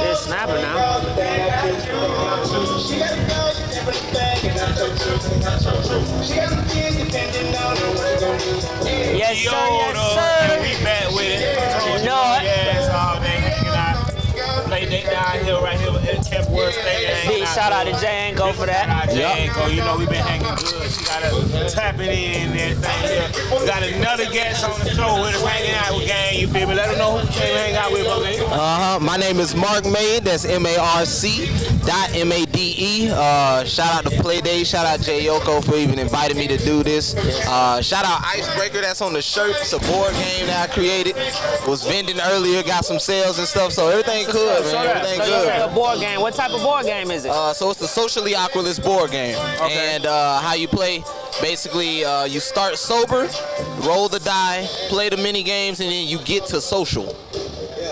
Just snapping now. Yes, sir. Yes, sir. We back with it. You know it. Yes, all day hanging out. Play day down here, right here at Camping World Stadium. Hanging Big shout out to Jay Ango for that. Shout out to Anko. You know, we been hanging good. She got us tapping in and everything here. We got another guest on the show with us hanging out with gang. You feel me? Let them know who came hang out with, okay? Uh-huh. My name is Marc Made. That's M-A-R-C dot M-A-D-E. Uh, shout out to Playday. Shout out Jay Yoko for even inviting me to do this. Uh, shout out Icebreaker. That's on the shirt. It's a board game that I created. Was vending earlier. Got some sales and stuff. So everything good, man. Everything So you good. a board game. What type of board game is it? Uh, so it's the socially awkwardless board game. And uh, how you play, basically, uh, you start sober, roll the die, play the mini games, and then you get to social.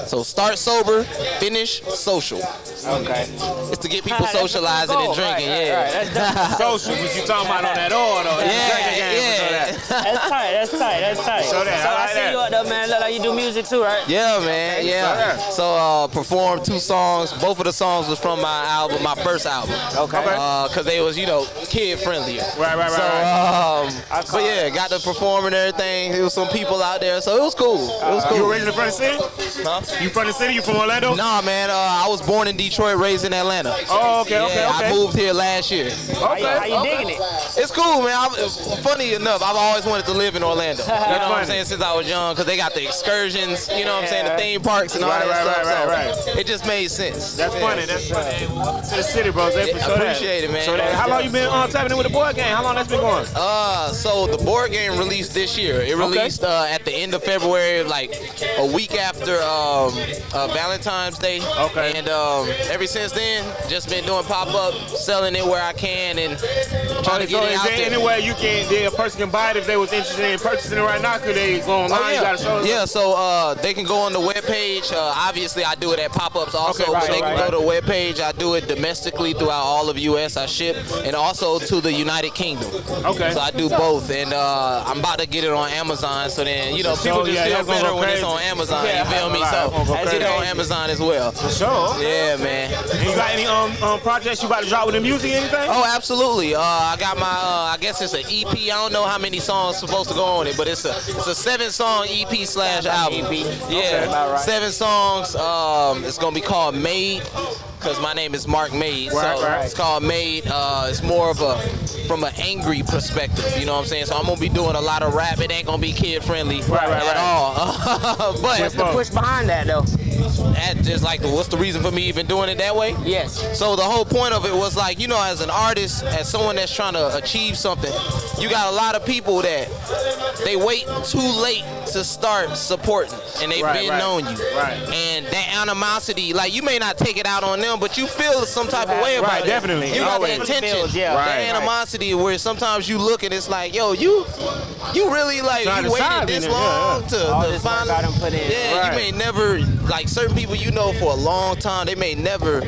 So start sober, finish social. Okay. It's to get people socializing and drinking, Right, right, yeah. right. That's, Social, what you talking about on that oil, though? That's Yeah, the drinking game, we know that. that's tight. That's tight. That's tight. Show that. So I I, see that. you up there, man. Look like you do music too, right? Yeah, man, yeah. So uh, performed two songs. Both of the songs was from my album, my first album. Okay. Uh, cause they was, you know, kid friendlier. Right, right, right, So, right. um, but yeah, got to perform and everything. There was some people out there, so it was cool. It was You cool. originally from the city? Huh? You from the city? You from Orlando? Nah, man. Uh, I was born in Detroit, raised in Atlanta. Oh, okay, okay, yeah, okay. I moved here last year. How you, how Okay. you digging it? It's cool, man. I'm, funny enough, I've always wanted to live in Orlando. You know what I'm saying? Since I was young, because they got the excursions, you know what I'm saying? The theme parks and all Right, that right, stuff. right, so right, It just made sense. That's Yeah. funny. That's funny. Hey, welcome to the city, bros. They for Yeah, sure that. appreciate it, man. So that, how long you been on tapping in with the board game? How long that's been going? Uh, so the board game released this year. It released uh, at the end of February, like a week after um, uh, Valentine's Day. Okay. And um, ever since then, just been doing pop up, selling it where I can, and trying to so get it is out there there. any way you can, a person can buy it if they was interested in purchasing it right now? Could they go online? Oh, You yeah. gotta show us? yeah, so uh, they can go on the webpage. Uh, obviously, I do it at pop-ups also, Okay, right, but they right, can go to the webpage. I do it domestically throughout all of U.S. I ship, and also to the United Kingdom. Okay. So I do both, and uh, I'm about to get it on Amazon. So then, you know, For people sure, just yeah, feel that's better when it's on Amazon. Yeah, you feel me? that's So I get it on Amazon as well. For sure. Yeah, man. And you got any um, um projects you about to drop with the music? Anything? Oh, absolutely. Uh, I got my, uh, I guess it's an EP. I don't know how many songs supposed to go on it, but it's a it's a seven song EP slash album. EP. Yeah, about right. seven songs. Um, it's gonna be called Made. Cause my name is Marc Made, Right, so right. it's called Made. Uh, it's more of a from an angry perspective, you know what I'm saying? So I'm gonna be doing a lot of rap. It ain't gonna be kid friendly Right, right, at right. all. but What's the push behind that though? That just like what's the reason for me even doing it that way? Yes. So the whole point of it was like, you know, as an artist, as someone that's trying to achieve something, you got a lot of people that they wait too late to start supporting, and they've Right, been right, on you. right. And that animosity, like you may not take it out on them, but you feel some type of way about Right, it. definitely. You got Always. the intention, Feels, yeah. that animosity, where sometimes you look and it's like, yo, you, you really like you waited this it, yeah, long yeah. to, to finally. Put in. Yeah, you may never like certain people you know for a long time. They may never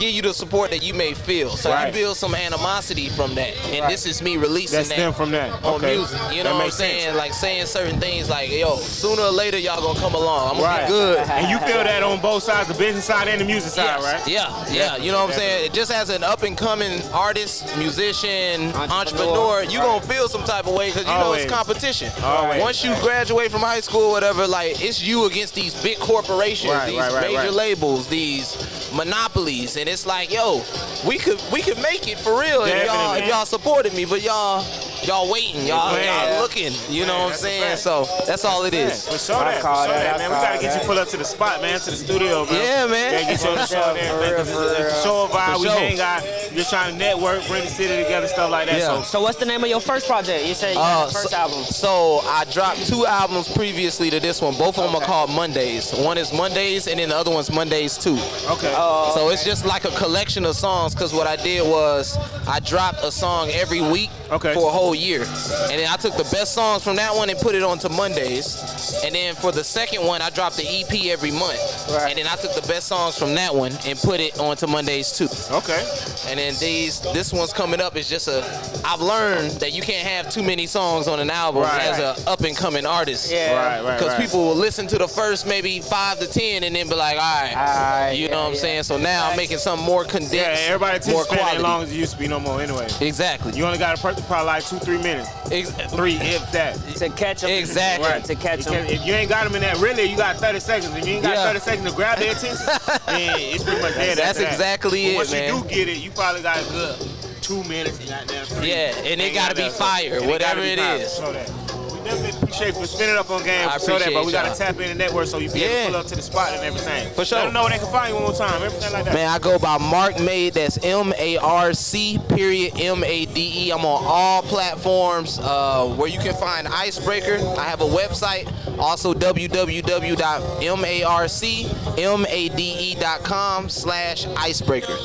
give you the support that you may feel. So Right. you build some animosity from that, and this is me releasing That stem from that. on Okay. music. You That know what I'm makes sense. saying? Like saying certain things like, yo, sooner or later y'all gonna come along. I'm gonna Right. be good. And you feel that on both sides, the business side and the music side, Yes. right? Yeah, yeah. You know what I'm saying? It just as an up and coming artist, musician, entrepreneur, Entrepreneur. you gonna feel some type of way because you know it's competition. Always. Once you graduate from high school, whatever, like it's you against these big corporations, Right, these right, right, major right. labels, these monopolies, and it's like, yo, we could we could make it for real if y'all if y'all supported me, but y'all y'all waiting, y'all Yeah. y'all looking. You know what I'm saying? So that's all it is. For sure that, for call sure that, that, man. We gotta get you that. pull up to the spot, man, to the studio, man. Yeah, man. Yeah, get you on the show there, man. 'cause For it's, real, it's a show vibe. We sure. hang out, just trying to network, bring the city together, stuff like that. Yeah. So, So what's the name of your first project? You said you Uh, first so, album. So I dropped two albums previously to this one. Both of them are called Mondays. One is Mondays, and then the other one's Mondays too. okay. Oh, So it's just like a collection of songs. Cause what I did was I dropped a song every week Okay. for a whole year, and then I took the best songs from that one and put it onto Mondays. And then for the second one, I dropped the EP every month, Right. and then I took the best songs from that one and put it onto Mondays too. okay. And then these, this one's coming up is just a. I've learned that you can't have too many songs on an album Right. as an up and coming artist. Yeah. Right, right, Because right. people will listen to the first maybe five to ten and then be like, all right, Alright, you yeah, know what I'm yeah. saying? So now I'm making something more condensed, Yeah, everybody more anticipating quality. as long as it used to be no more anyway. exactly. You only got to probably like two, three minutes. Ex- Three, if that. To catch them. Exactly. Right. To catch Because if you ain't got them in that, really, you got 30 seconds. If you ain't got Yeah. 30 seconds to grab their attention, then it's pretty much dead. That's that. exactly But it, once man. you do get it, you probably got a good two minutes. Goddamn three. Yeah, and it gotta be goddamn- fire, whatever gotta be it is. Show that. We definitely appreciate for spinning up on game. I for show that, but we gotta tap in the network so you be able to pull up to the spot and everything. For sure. Let them know where they can find you one more time. Everything like that. Man, I go by Marc Made. That's M A R C period M A D E. I'm on all platforms uh, where you can find Icebreaker. I have a website, also www.marcmade.com slash icebreaker.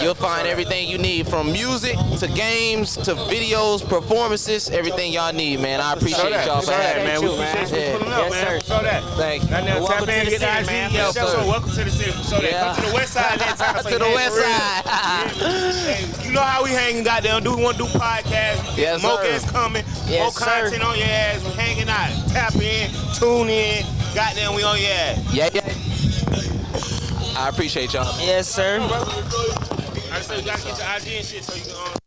You'll find everything you need from music to games to videos, performances, everything y'all need, man. I Show appreciate that, y'all show for that, having man. me. We appreciate you Yeah. pulling up, man. sir. Show that. Thank you. Goddamn, Welcome tap to in, the get the city, IG, man, yeah, for so, so welcome to the city for sure. That. Come to the west side next time. To the west side. You know how we hanging, goddamn. Do we want to do podcasts? Yes, More sir. guests coming. Yes, more content on your ass. We hanging out. Tap in, tune in. Goddamn, we on your ass. Yeah, yeah. I appreciate y'all. Yes, sir. I said you gotta get your IG and shit so you can um,